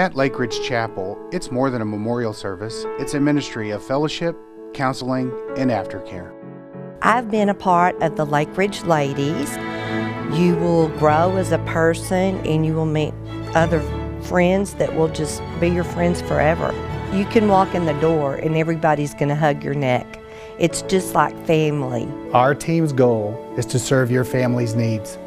At Lake Ridge Chapel, it's more than a memorial service, it's a ministry of fellowship, counseling, and aftercare. I've been a part of the Lake Ridge Ladies. You will grow as a person and you will meet other friends that will just be your friends forever. You can walk in the door and everybody's going to hug your neck. It's just like family. Our team's goal is to serve your family's needs.